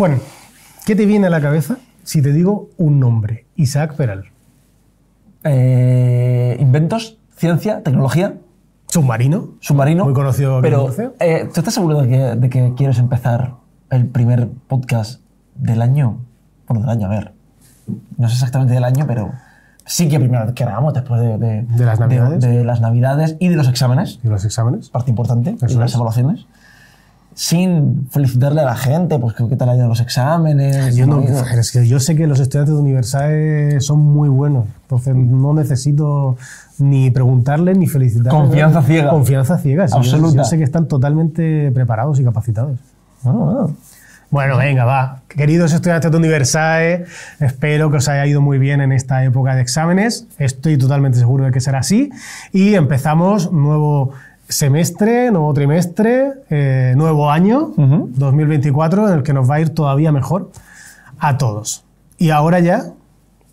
Juan, ¿qué te viene a la cabeza si te digo un nombre? Isaac Peral. Eh, inventos, ciencia, tecnología, Submarino. submarino. Muy conocido aquí en Pero, Murcia. eh, ¿tú estás seguro de que, de que quieres empezar el primer podcast del año? Bueno, del año, a ver. No sé exactamente del año, pero sí que primero que grabamos después de, de, De las Navidades. de las navidades y de los exámenes, ¿Y los exámenes? parte importante, Eso y las es. evaluaciones. Sin felicitarle a la gente, pues que qué tal ido los exámenes. Yo, no, es que yo sé que los estudiantes de Universal son muy buenos, entonces no necesito ni preguntarles ni felicitarles. Confianza ciega. Confianza ciega, sí, yo- Absoluta. Yo, sé que están totalmente preparados y capacitados. Ah, ah. Bueno, venga, va. Queridos estudiantes de Universae, espero que os haya ido muy bien en esta época de exámenes. Estoy totalmente seguro de que será así. Y empezamos nuevo semestre, nuevo trimestre, eh, nuevo año, 2024, en el que nos va a ir todavía mejor a todos. Y ahora ya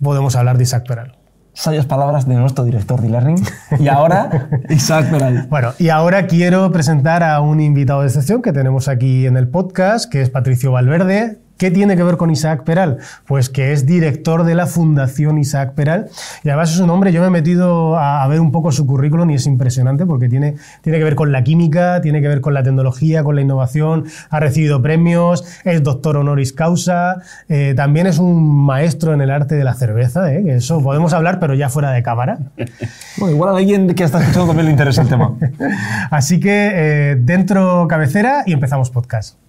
podemos hablar de Isaac Peral. Sabias palabras de nuestro director de e-learning. Y ahora, Isaac Peral. Bueno, y ahora quiero presentar a un invitado de excepción que tenemos aquí en el podcast, que es Patricio Valverde. ¿Qué tiene que ver con Isaac Peral? Pues que es director de la Fundación Isaac Peral. Y además es un hombre, yo me he metido a, a ver un poco su currículum y es impresionante porque tiene, tiene que ver con la química, tiene que ver con la tecnología, con la innovación, ha recibido premios, es doctor honoris causa, eh, también es un maestro en el arte de la cerveza, ¿eh? que eso podemos hablar, pero ya fuera de cámara. Bueno, igual a alguien que está escuchando también le interesa el tema. Así que eh, dentro cabecera y empezamos podcast.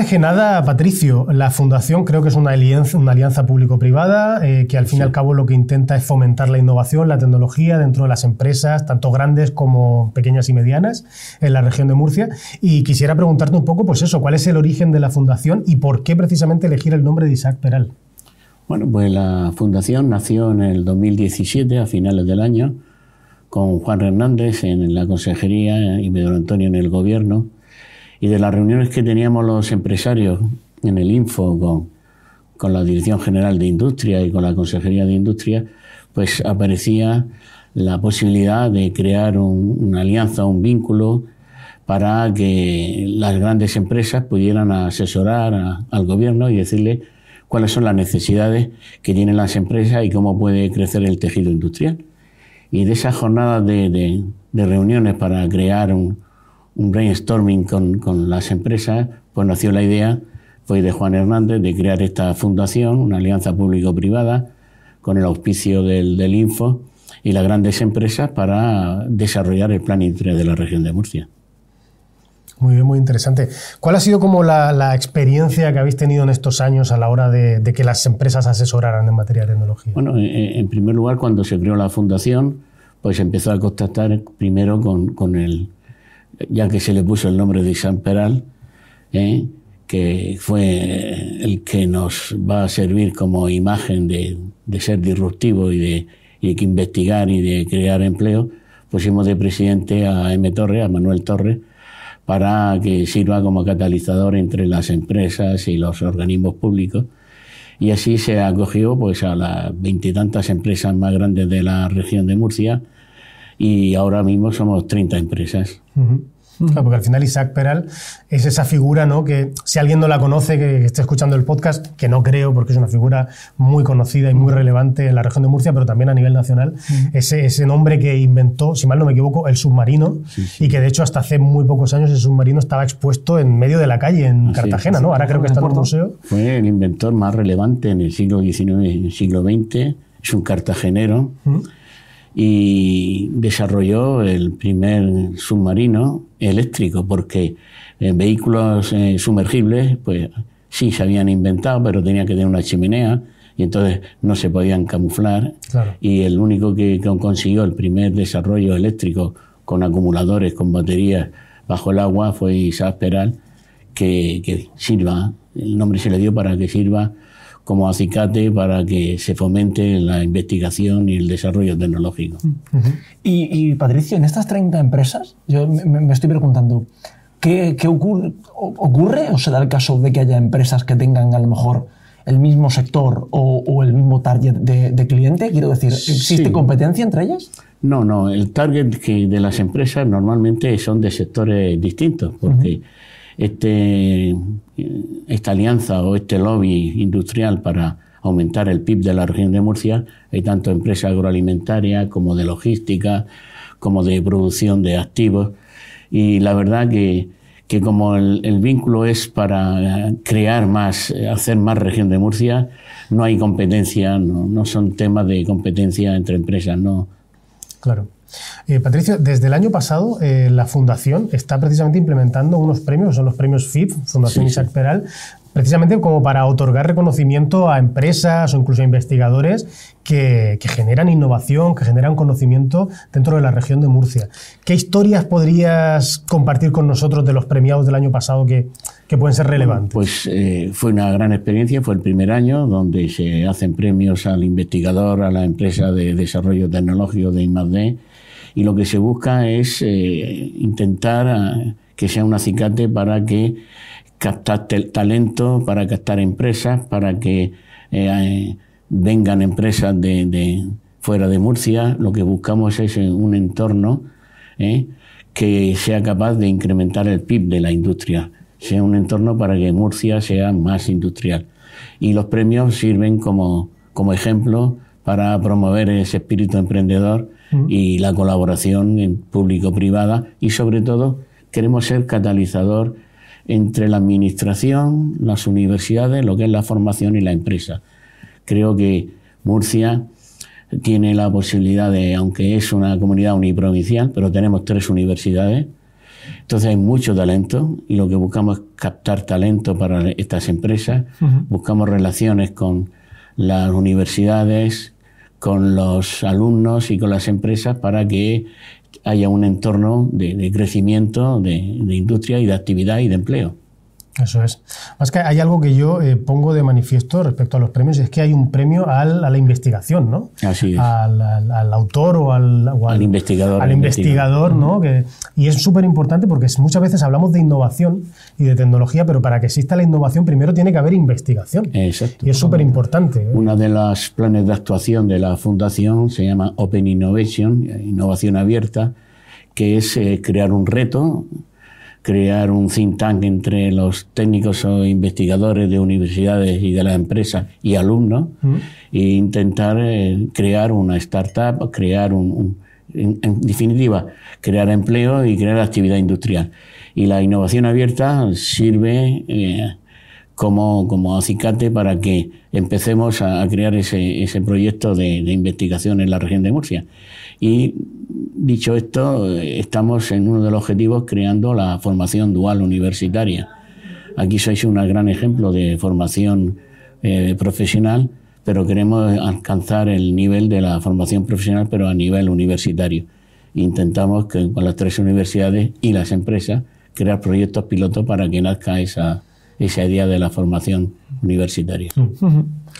Antes que nada, Patricio, la fundación creo que es una alianza, una alianza público-privada eh, que al fin y al cabo lo que intenta es fomentar la innovación, la tecnología dentro de las empresas, tanto grandes como pequeñas y medianas, en la región de Murcia. Y quisiera preguntarte un poco, pues eso, ¿cuál es el origen de la fundación y por qué precisamente elegir el nombre de Isaac Peral? Bueno, pues la fundación nació en el 2017, a finales del año, con Juan Hernández en la consejería y Pedro Antonio en el gobierno. Y de las reuniones que teníamos los empresarios en el Info con, con la Dirección General de Industria y con la Consejería de Industria, pues aparecía la posibilidad de crear un- una alianza, un vínculo para que las grandes empresas pudieran asesorar al gobierno y decirle cuáles son las necesidades que tienen las empresas y cómo puede crecer el tejido industrial. Y de esas jornadas de, de- de reuniones para crear un, un brainstorming con, con las empresas, pues nació la idea pues, de Juan Hernández de crear esta fundación, una alianza público-privada, con el auspicio del, del Info y las grandes empresas para desarrollar el plan industrial de la región de Murcia. Muy bien, muy interesante. ¿Cuál ha sido como la, la experiencia que habéis tenido en estos años a la hora de, de que las empresas asesoraran en materia de tecnología? Bueno, en, en primer lugar, cuando se creó la fundación, pues empezó a contactar primero con, con el, ya que se le puso el nombre de San Peral, ¿eh? que fue el que nos va a servir como imagen de, ser disruptivo y de, y de investigar y de crear empleo, pusimos de presidente a M. Torre, a Manuel Torre, para que sirva como catalizador entre las empresas y los organismos públicos. Y así se acogió pues, a las veintitantas empresas más grandes de la región de Murcia y ahora mismo somos 30 empresas. Ujú. Claro, porque al final Isaac Peral es esa figura, ¿no? Que si alguien no la conoce, que, esté escuchando el podcast, que no creo, porque es una figura muy conocida y muy relevante en la región de Murcia, pero también a nivel nacional, ese, ese nombre que inventó, si mal no me equivoco, el submarino, y que de hecho hasta hace muy pocos años ese submarino estaba expuesto en medio de la calle en Así es, Cartagena, sí, ¿no? Ahora creo que está en un museo. Fue el inventor más relevante en el siglo XIX y en el siglo XX. Es un cartagenero y desarrolló el primer submarino eléctrico porque en vehículos eh, sumergibles pues sí se habían inventado pero tenía que tener una chimenea y entonces no se podían camuflar Claro. y el único que, que consiguió el primer desarrollo eléctrico con acumuladores, con baterías bajo el agua fue Isaac Peral, que, que sirva, el nombre se le dio para que sirva como acicate para que se fomente la investigación y el desarrollo tecnológico. y, Patricio, en estas 30 empresas, yo me, estoy preguntando, ¿qué, ocurre, ocurre, o se da el caso de que haya empresas que tengan a lo mejor el mismo sector o, el mismo target de, cliente? Quiero decir, ¿existe competencia entre ellas? No, no, el target de las empresas normalmente son de sectores distintos, porque este, esta alianza o este lobby industrial para aumentar el PIB de la región de Murcia, hay tanto empresas agroalimentarias como de logística, como de producción de activos. Y la verdad que, que como el, vínculo es para crear más, hacer más región de Murcia, no hay competencia, no, no son temas de competencia entre empresas, no. Claro. Eh, Patricio, desde el año pasado eh, la Fundación está precisamente implementando unos premios, son los premios FIP, Fundación Isaac Peral, precisamente como para otorgar reconocimiento a empresas o incluso a investigadores que, generan innovación, que generan conocimiento dentro de la región de Murcia. ¿Qué historias podrías compartir con nosotros de los premiados del año pasado que, pueden ser relevantes? Pues eh, fue una gran experiencia, fue el primer año donde se hacen premios al investigador, a la empresa de desarrollo tecnológico de I+.D., y lo que se busca es eh, intentar eh, que sea un acicate para que captar talento, para captar empresas, para que eh, vengan empresas de, fuera de Murcia. Lo que buscamos es un entorno que sea capaz de incrementar el PIB de la industria, sea un entorno para que Murcia sea más industrial. Y los premios sirven como ejemplo para promover ese espíritu emprendedor y la colaboración en público-privada. Y sobre todo queremos ser catalizador entre la administración, las universidades, lo que es la formación y la empresa. Creo que Murcia tiene la posibilidad de, aunque es una comunidad uniprovincial, pero tenemos tres universidades, entonces hay mucho talento y lo que buscamos es captar talento para estas empresas, buscamos relaciones con las universidades, con los alumnos y con las empresas para que haya un entorno de, crecimiento de, industria y de actividad y de empleo. Eso es. Más que hay algo que yo eh, pongo de manifiesto respecto a los premios, es que hay un premio a la investigación, ¿no? Así es. Al, autor o al, al, investigador. Al investigador, ¿no? Que, y es súper importante porque muchas veces hablamos de innovación y de tecnología, pero para que exista la innovación primero tiene que haber investigación. Exacto. Y es súper importante. ¿eh? Una de las planes de actuación de la Fundación se llama Open Innovation, innovación abierta, que es eh, crear un reto crear un think tank entre los técnicos o investigadores de universidades y de las empresas y alumnos e intentar eh, crear una startup, crear un, en, definitiva, crear empleo y crear actividad industrial. Y la innovación abierta sirve eh, como, como acicate para que empecemos a, crear ese, ese proyecto de, de investigación en la región de Murcia. Y dicho esto, estamos en uno de los objetivos creando la formación dual universitaria. Aquí sois un gran ejemplo de formación eh, profesional, pero queremos alcanzar el nivel de la formación profesional, pero a nivel universitario. Intentamos que con las tres universidades y las empresas crear proyectos pilotos para que nazca esa, esa idea de la formación universitaria.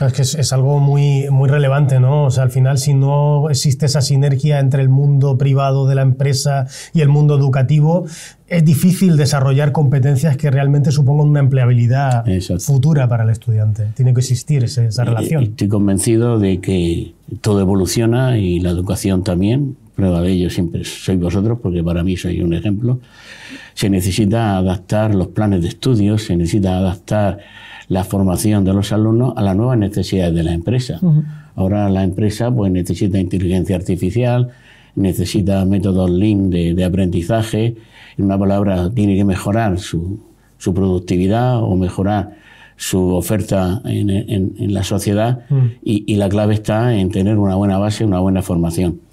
Es que es, algo muy, muy relevante, ¿no? O sea, al final, si no existe esa sinergia entre el mundo privado de la empresa y el mundo educativo, es difícil desarrollar competencias que realmente supongan una empleabilidad futura para el estudiante. Tiene que existir esa, esa relación. Estoy convencido de que todo evoluciona y la educación también. Prueba de ello siempre sois vosotros, porque para mí sois un ejemplo. Se necesita adaptar los planes de estudios, se necesita adaptar la formación de los alumnos a las nuevas necesidades de la empresa. Ahora la empresa pues, necesita inteligencia artificial, necesita métodos Lean de, aprendizaje, en una palabra, tiene que mejorar su, productividad o mejorar su oferta en, la sociedad y, la clave está en tener una buena base, una buena formación.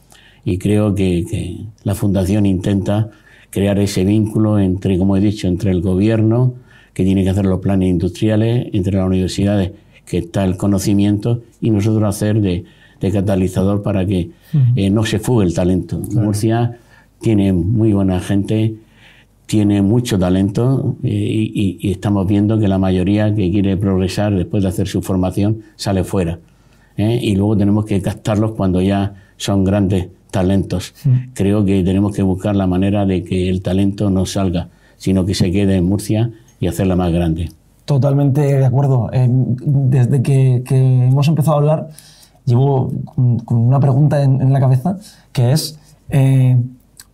Y creo que, que, la Fundación intenta crear ese vínculo entre, como he dicho, entre el gobierno, que tiene que hacer los planes industriales, entre las universidades que está el conocimiento y nosotros hacer de, catalizador para que eh, no se fugue el talento. Murcia tiene muy buena gente, tiene mucho talento eh, y, y, estamos viendo que la mayoría que quiere progresar después de hacer su formación sale fuera. ¿eh? Y luego tenemos que captarlos cuando ya son grandes talentos. Creo que tenemos que buscar la manera de que el talento no salga, sino que se quede en Murcia y hacerla más grande. Totalmente de acuerdo. Eh, desde que, hemos empezado a hablar, llevo con, una pregunta en, la cabeza, que es, eh,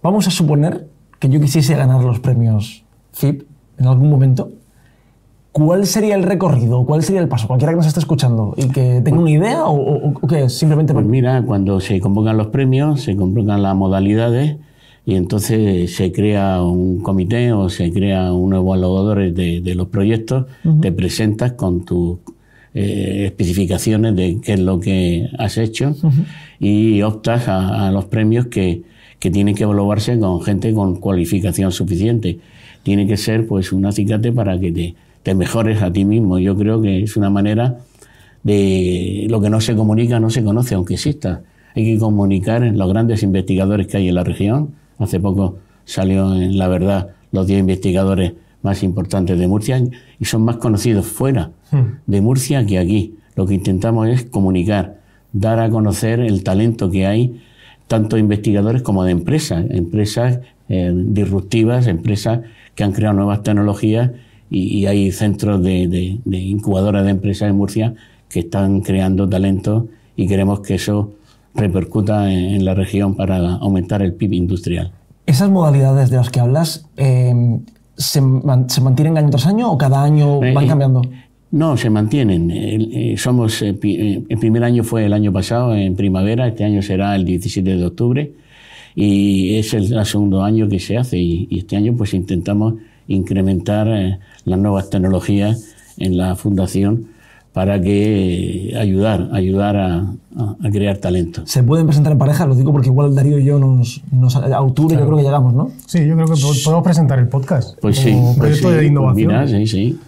vamos a suponer que yo quisiese ganar los premios FIP en algún momento, ¿Cuál sería el recorrido? ¿Cuál sería el paso? Cualquiera que nos esté escuchando y que tenga una idea o, qué simplemente. Pues mira, cuando se convocan los premios, se convocan las modalidades y entonces se crea un comité o se crea un evaluador de, de los proyectos, te presentas con tus eh, especificaciones de qué es lo que has hecho y optas a, los premios que, que tienen que evaluarse con gente con cualificación suficiente. Tiene que ser pues un acicate para que te te mejores a ti mismo. Yo creo que es una manera de lo que no se comunica, no se conoce, aunque exista. Hay que comunicar los grandes investigadores que hay en la región. Hace poco salió en La Verdad los 10 investigadores más importantes de Murcia y son más conocidos fuera hmm. de Murcia que aquí. Lo que intentamos es comunicar, dar a conocer el talento que hay, tanto de investigadores como de empresas, empresas eh, disruptivas, empresas que han creado nuevas tecnologías y, hay centros de, incubadoras de empresas en Murcia que están creando talento y queremos que eso repercuta en, la región para aumentar el PIB industrial. ¿Esas modalidades de las que hablas em, ¿se, mantienen año tras año o cada año eh, van cambiando? No, se mantienen. Eh, somos, eh, el primer año fue el año pasado, en primavera, este año será el 17 de octubre y es el, segundo año que se hace y, y este año pues intentamos incrementar eh, las nuevas tecnologías en la fundación para que eh, ayudar, ayudar a, crear talento. ¿Se pueden presentar en pareja? Lo digo porque igual Darío y yo nos, nos a octubre yo creo que llegamos, ¿no? Sí, yo creo que podemos presentar el podcast. Pues sí, pues proyecto de innovación. sí, sí.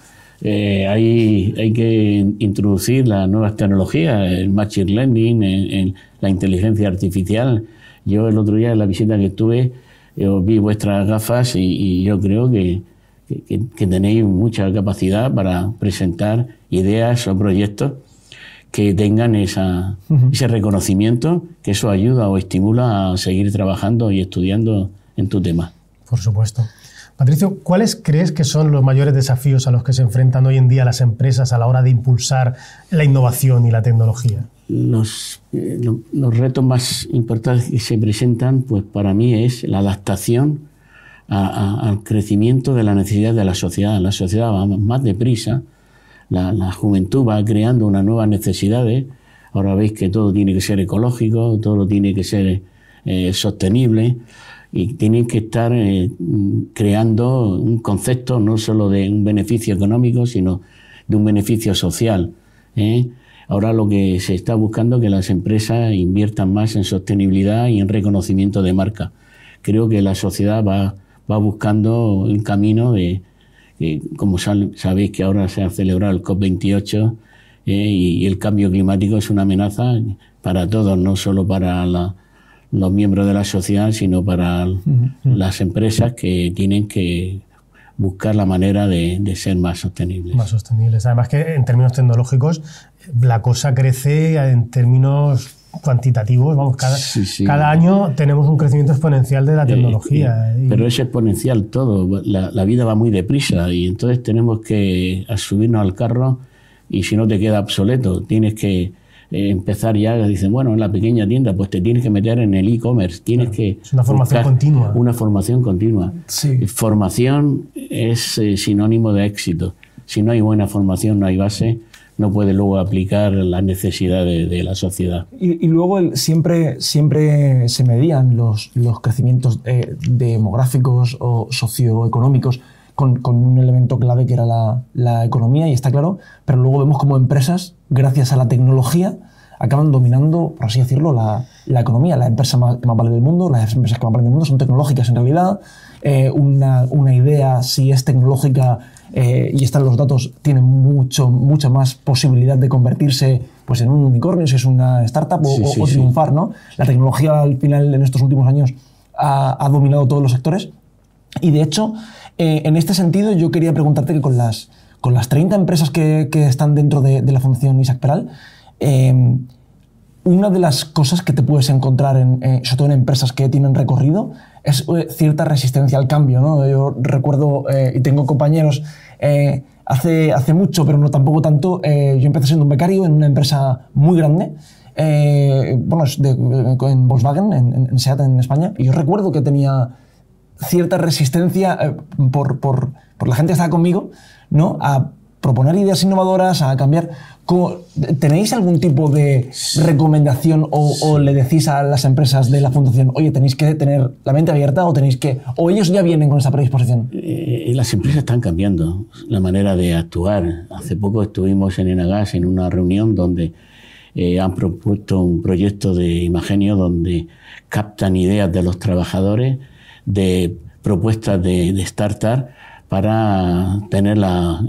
Eh, hay, hay, que introducir las nuevas tecnologías, el machine learning, en, la inteligencia artificial. Yo el otro día en la visita que tuve yo vi vuestras gafas y, yo creo que, que, tenéis mucha capacidad para presentar ideas o proyectos que tengan esa, ese reconocimiento, que eso ayuda o estimula a seguir trabajando y estudiando en tu tema. Por supuesto. Patricio, ¿cuáles crees que son los mayores desafíos a los que se enfrentan hoy en día las empresas a la hora de impulsar la innovación y la tecnología? los, eh, los retos más importantes que se presentan, pues para mí es la adaptación al crecimiento de la necesidad de la sociedad. La sociedad va más deprisa, la, la juventud va creando unas nuevas necesidades. Ahora veis que todo tiene que ser ecológico, todo tiene que ser eh, sostenible y tienen que estar eh, creando un concepto no solo de un beneficio económico, sino de un beneficio social. ¿eh? Ahora lo que se está buscando es que las empresas inviertan más en sostenibilidad y en reconocimiento de marca. Creo que la sociedad va, va buscando el camino de, como sabéis que ahora se ha celebrado el COP28 eh, y, el cambio climático es una amenaza para todos, no solo para los miembros de la sociedad, sino para las empresas que tienen que buscar la manera de, de, ser más sostenibles. Más sostenibles. Además que en términos tecnológicos la cosa crece en términos cuantitativos, vamos, cada, cada año tenemos un crecimiento exponencial de la eh, tecnología. Eh, pero es exponencial todo, la, la, vida va muy deprisa y entonces tenemos que subirnos al carro y si no te queda obsoleto, tienes que eh, empezar ya, dicen, bueno, en la pequeña tienda, pues te tienes que meter en el e-commerce, tienes que... Es una formación continua. Una formación continua. Formación es sinónimo de éxito. Si no hay buena formación, no hay base no puede luego aplicar las necesidades de, la sociedad. Y, luego siempre, siempre se medían los, los crecimientos eh, demográficos o socioeconómicos con, con, un elemento clave que era la, la, economía, y está claro, pero luego vemos como empresas, gracias a la tecnología, acaban dominando, por así decirlo, la, la economía. La empresa más, que más vale del mundo, las empresas que más valen del mundo son tecnológicas en realidad. Eh, una, una idea, si es tecnológica, eh, y están los datos, tienen mucho, mucha más posibilidad de convertirse pues, en un unicornio, si es una startup, o, triunfar. ¿no? La tecnología al final en estos últimos años ha, dominado todos los sectores. Y de hecho, eh, en este sentido, yo quería preguntarte que con las, con las 30 empresas que, que están dentro de, de la Fundación Isaac Peral, eh, una de las cosas que te puedes encontrar, en, eh, sobre todo en empresas que tienen recorrido, es eh, cierta resistencia al cambio. ¿no? Yo recuerdo, eh, y tengo compañeros, eh, hace, hace mucho, pero no tampoco tanto, eh, yo empecé siendo un becario en una empresa muy grande, eh, bueno, en Volkswagen, en, en- SEAT en España, y yo recuerdo que tenía cierta resistencia por, por- por la gente que estaba conmigo, ¿no? Proponer ideas innovadoras, a cambiar. ¿Cómo- ¿Tenéis algún tipo de recomendación o, o le decís a las empresas de la fundación, oye, tenéis que tener la mente abierta o tenéis que, o ellos ya vienen con esa predisposición? Eh, las empresas están cambiando la manera de actuar. Hace poco estuvimos en Enagas en una reunión donde eh, han propuesto un proyecto de Imagenio donde captan ideas de los trabajadores, de propuestas de, de startup para tener la,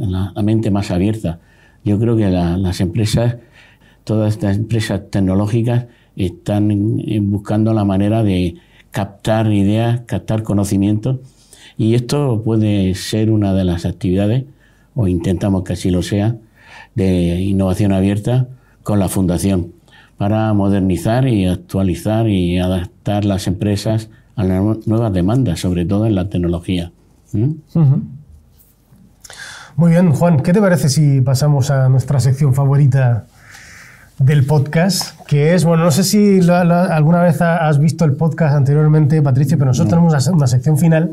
mente más abierta. Yo creo que la- las empresas, todas estas empresas tecnológicas, están buscando la manera de captar ideas, captar conocimientos y esto puede ser una de las actividades, o intentamos que así lo sea, de innovación abierta con la Fundación, para modernizar y actualizar y adaptar las empresas a las nue- nuevas demandas, sobre todo en la tecnología. ¿Mm? Muy bien, Juan, ¿qué te parece si pasamos a nuestra sección favorita del podcast? Que es, bueno, no sé si la- la- alguna vez ha- has visto el podcast anteriormente, Patricio, pero nosotros tenemos una, se- una sección final.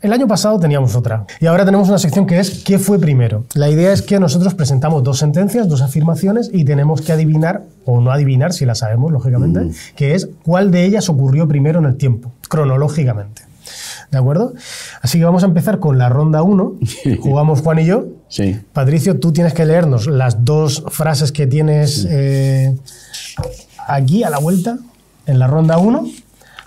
El año pasado teníamos otra. Y ahora tenemos una sección que es ¿qué fue primero? La idea es que nosotros presentamos dos sentencias, dos afirmaciones y tenemos que adivinar, o no adivinar si la sabemos, lógicamente, que es cuál de ellas ocurrió primero en el tiempo, cronológicamente. ¿De acuerdo? Así que vamos a empezar con la ronda 1. Jugamos Juan y yo. Sí. Patricio, tú tienes que leernos las dos frases que tienes eh, aquí a la vuelta, en la ronda 1.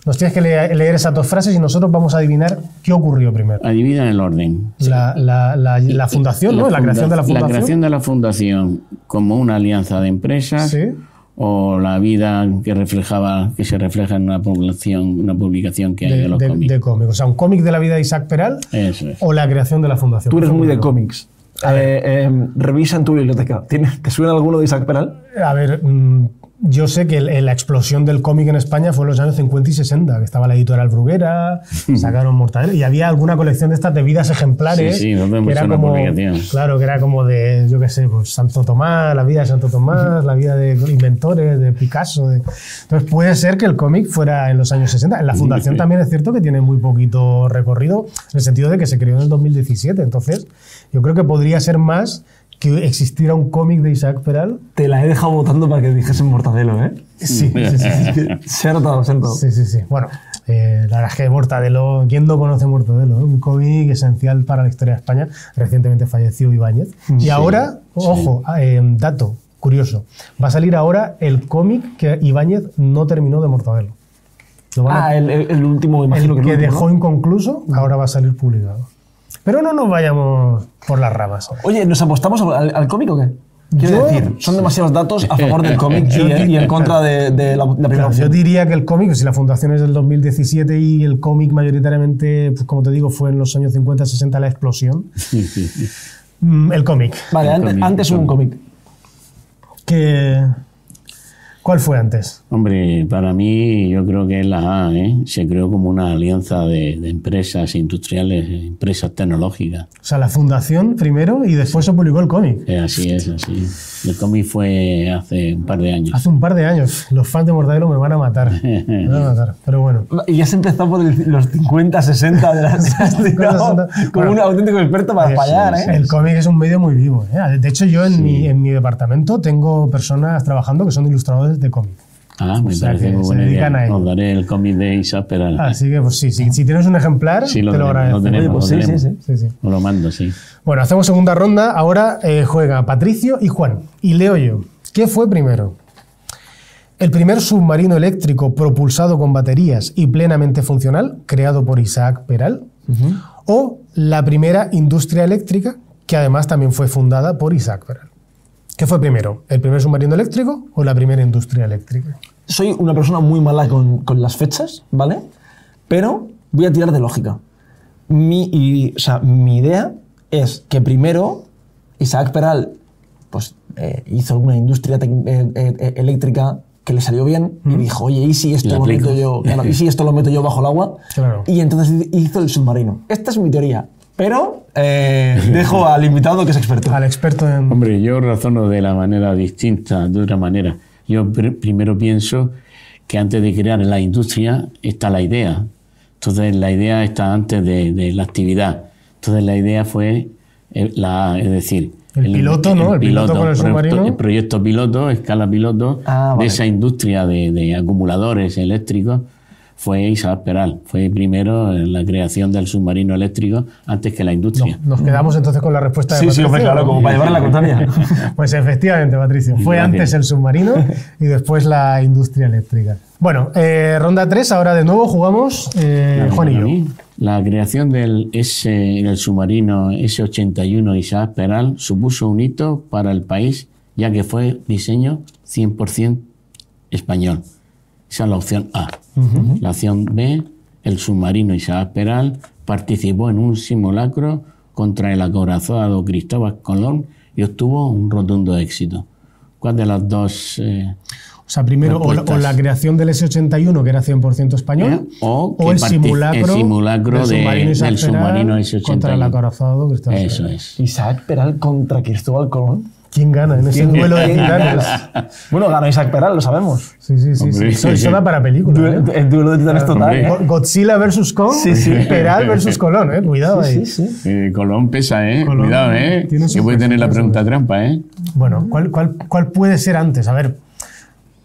Nos tienes que le- leer esas dos frases y nosotros vamos a adivinar qué ocurrió primero. Adivina el orden. La, la- la- la fundación, ¿no? La, funda- creación de la La fundación. creación de la fundación como una alianza de empresas Sí. O la vida que reflejaba, que se refleja en una población, una publicación que hay de, de, los de- cómics. de cómic. O sea, un cómic de la vida de Isaac Peral es. o la creación de la fundación. Tú eres ¿Qué fue muy de cómics. Eh, eh, revisa en tu biblioteca. ¿Tiene- ¿Te suena alguno de Isaac Peral? A ver, mm, yo sé que el- la explosión del cómic en España fue en los años 50 y 60, que estaba la editorial Bruguera, sacaron Mortadelo, y había alguna colección de estas de vidas ejemplares. Sí, sí, vemos que era como. Claro, que era como de, yo qué sé, pues Santo Tomás, la vida de Santo Tomás, la vida de inventores, de Picasso. de- Entonces puede ser que el cómic fuera en los años 60. En la fundación sí. también es cierto que tiene muy poquito recorrido, en el sentido de que se creó en el 2017. Entonces, yo creo que podría ser más que existiera un cómic de Isaac Peral Te la he dejado votando para que dijesen Mortadelo, ¿eh? Sí, sí, sí. sí. Se ha notado, se ha notado. Sí, sí, sí. Bueno, eh, la verdad es que Mortadelo, ¿quién no conoce Mortadelo? eh? Un cómic esencial para la historia de España. Recientemente falleció Ibáñez. Y ahora, ojo, eh, dato curioso, va a salir ahora el cómic que Ibáñez no terminó de Mortadelo. Lo van a- Ah, el, el- el último, imagino el que que el último, dejó ¿no? inconcluso, ahora va a salir publicado. Pero no nos vayamos por las ramas. Oye, ¿nos apostamos al, al cómic o qué? Quiero Yo- decir, son demasiados datos a favor del cómic y, y en contra de, de la, la primera Claro, yo diría que el cómic, si la fundación es del 2017 y el cómic mayoritariamente, pues como te digo, fue en los años 50-60 la explosión, Sí, sí, sí. mm, el cómic. Vale, El antes, cómic, antes el hubo un cómic. Que, ¿Cuál fue antes? Hombre, para mí yo creo que es la A, ¿eh? Se creó como una alianza de, de empresas industriales, empresas tecnológicas. O sea, la fundación primero y después se publicó el cómic. Eh, así es, así. El cómic fue hace un par de años. Hace un par de años. Los fans de Mortadelo me van a matar. Me van a matar. Pero bueno. Y ya se empezó por el- los 50, 60 de las... te has tirado 50, como bueno. un auténtico experto para fallar. ¿eh? El cómic es un medio muy vivo. ¿eh? De hecho, yo en, mi, en mi departamento tengo personas trabajando que son ilustradores de cómic. Ah, me O sea, parece que muy se buena dedican a idea. ello. Os daré el cómic de Isaac Peral. Así que, pues sí, sí, si tienes un ejemplar, Sí, lo te lo tenemos, agradezco. lo tenemos, pues lo sí, sí, tenemos. Sí, sí. Os lo mando, sí. Bueno, hacemos segunda ronda. Ahora eh, juega Patricio y Juan. Y leo yo. ¿Qué fue primero? El primer submarino eléctrico propulsado con baterías y plenamente funcional, creado por Isaac Peral. O la primera industria eléctrica, que además también fue fundada por Isaac Peral. ¿Qué fue primero? ¿El primer submarino eléctrico o la primera industria eléctrica? Soy una persona muy mala con, con las fechas, ¿vale? Pero voy a tirar de lógica. mi, y, o sea, mi idea es que primero Isaac Peral pues, eh, hizo una industria eh, eh, eléctrica que le salió bien y dijo, oye, ¿y si esto, lo meto yo, claro, ¿y si esto lo meto yo bajo el agua? Claro. Y entonces hizo el submarino. Esta es mi teoría. Pero eh, dejo al invitado que es experto. Al experto en. Hombre, yo razono de la manera distinta, de otra manera. Yo pr- primero pienso que antes de crear la industria está la idea. Entonces la idea está antes de, de la actividad. Entonces la idea fue, eh, la, es decir... El piloto, ¿no? El piloto con el proyecto- submarino. El proyecto piloto, escala piloto, Ah, vale. de esa industria de, de acumuladores eléctricos fue Isaac Peral. Fue primero la creación del submarino eléctrico antes que la industria. Nos quedamos entonces con la respuesta de Sí, sí, Patricio, hombre, claro, ¿no? como para llevar la contraria. Pues efectivamente, Patricio. Fue Gracias. antes el submarino y después la industria eléctrica. Bueno, eh, ronda 3, ahora de nuevo jugamos eh, Claro, Juan y para yo. mí, La creación del, S, del submarino S-81 Isaac Peral supuso un hito para el país, ya que fue diseño 100% español. Esa es la opción A. La opción B, el submarino Isaac Peral participó en un simulacro contra el acorazado Cristóbal Colón y obtuvo un rotundo éxito. ¿Cuál de las dos? eh, O sea, primero, o la, o la creación del S81, que era 100% español, ¿Eh? O que el simulacro, el simulacro de- submarino Isaac del submarino Peral S81. contra el acorazado Cristóbal Eso es. Isaac Peral contra Cristóbal Colón. ¿Quién gana en ese ¿Quién- duelo de titanes? Bueno, ganó Isaac Peral, lo sabemos. Sí, sí, sí. Hombre. sí. Para película. Duelo- ¿eh? El duelo de titanes total. ¿eh? Go- Godzilla versus Kong, Sí, sí. Peral versus Colón, ¿eh? Cuidado ahí. Sí, sí. Eh, Colón pesa, ¿eh? Colón Cuidado, ¿eh? Que puede tener la pregunta trampa, ¿eh? Bueno, ¿cuál, cuál, cuál puede ser antes? A ver,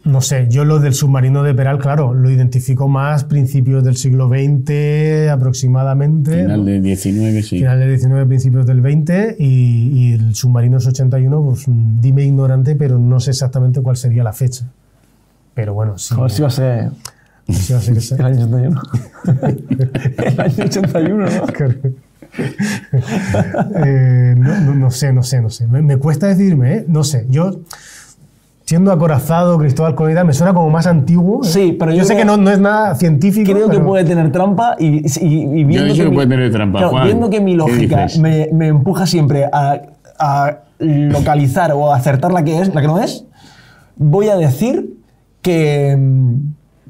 no sé, yo lo del submarino de Peral, claro, lo identifico más principios del siglo XX aproximadamente. Final del 19, sí. Final del 19, principios del 20 y, y el submarino es 81, pues dime ignorante, pero no sé exactamente cuál sería la fecha. Pero bueno, sí. A ver si va a ser sí va a ser el año 81. el año 81, ¿no? Eh, no, no- no sé, no sé, no sé. Me, me cuesta decidirme, ¿eh? No sé. Yo, siendo acorazado, Cristóbal Colón y tal, me suena como más antiguo. ¿eh? Sí, pero yo yo sé que no, no es nada científico. Creo que pero- puede tener trampa y, y- y viendo, digo que que mi, puede tener trampa, Claro, Juan. viendo que mi ¿Qué lógica me, me empuja siempre a, a localizar o a acertar la que es, la que no es, voy a decir que,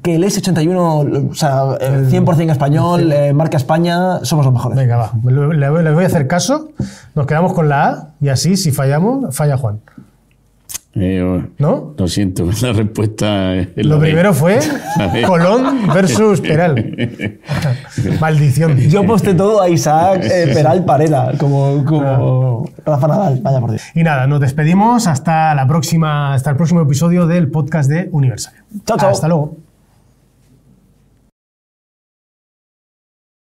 que el S81, o sea, eh, 100% español, eh, marca España, somos los mejores. Venga, va. Le voy a hacer caso. Nos quedamos con la A y así, si fallamos, falla Juan. Eh, ¿No? lo siento, la respuesta es la Lo B. primero fue. Colón versus Peral. Maldición. Yo aposté todo a Isaac eh, Peral Pareda, como, como Rafa Nadal. Vaya por Dios. Y nada, nos despedimos hasta la próxima, hasta el próximo episodio del podcast de Universal. Chao, chao. Hasta luego.